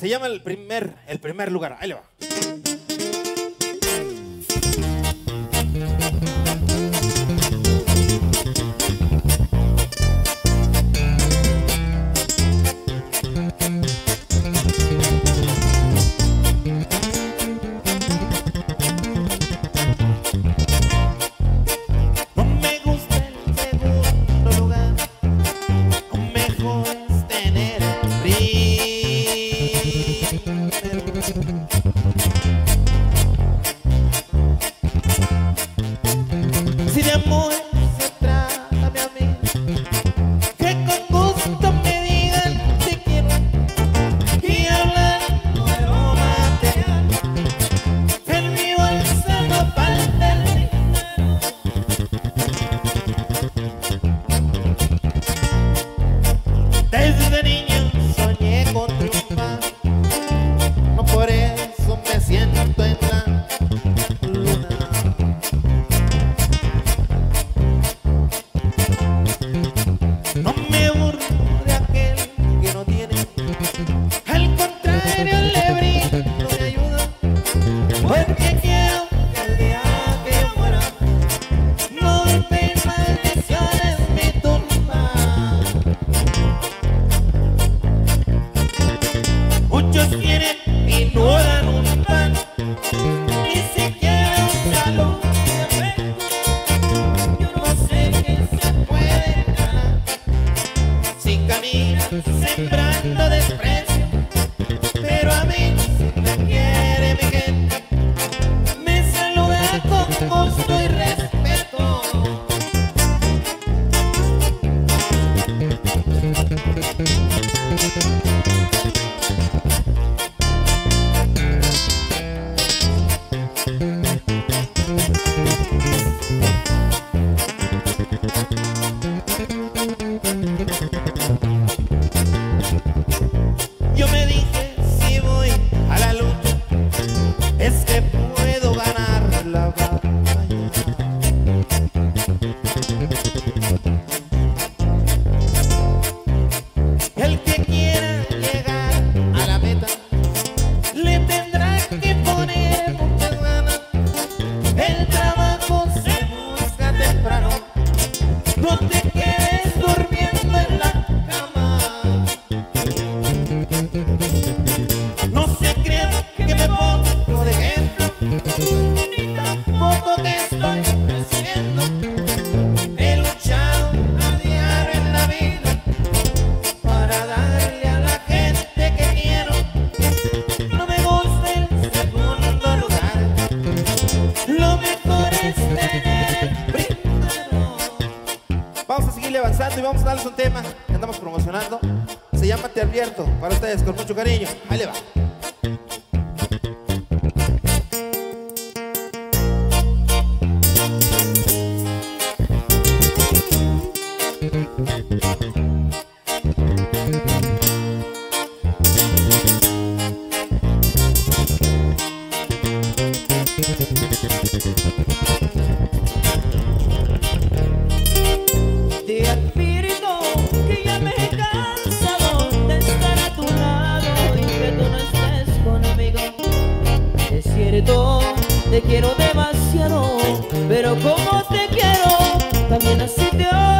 Se llama el primer, el primer lugar. Ahí le va. sembrando desprecio, pero a mí me quiere mi gente, me saluda con gusto y respeto. y vamos a darles un tema que andamos promocionando. Se llama Te advierto para ustedes con mucho cariño. Ahí le va. demasiado, pero como te quiero, también así te odio.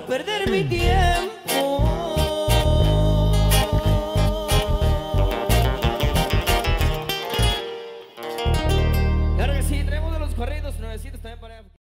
perder mi tiempo.